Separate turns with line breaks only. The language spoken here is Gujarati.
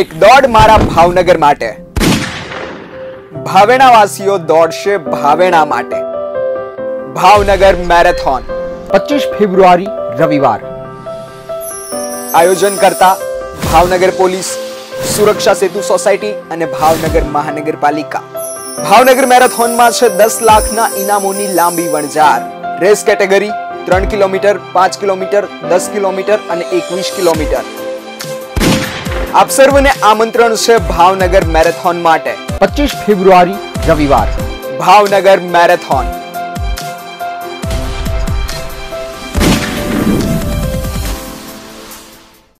એક દોડ મારા ભાવનગર માટે. ભાવેણા વાસીઓ દોડશે ભાવેણા માટે. ભાવનગર મેરેથોન.
પચીસ ફેબ્રુઆરી, રવિવાર.
આયોજન કરતા ભાવનગર પોલીસ, સુરક્ષા સેતુ સોસાયટી અને ભાવનગર મહાનગરપાલિકા. ભાવનગર મેરેથોનમાં છે દસ લાખના ઇનામોની લાંબી વણઝાર. રેસ કેટેગરી, ત્રણ કિલોમીટર, પાંચ કિલોમીટર, દસ કિલોમીટર અને એકવીસ કિલોમીટર. આપ સર્વને આમંત્રણ છે ભાવનગર મેરેથોન માટે.
પચીસ ફેબ્રુઆરી રવિવાર.
ભાવનગર મેરેથોન.